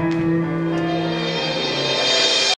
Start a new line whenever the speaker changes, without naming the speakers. Música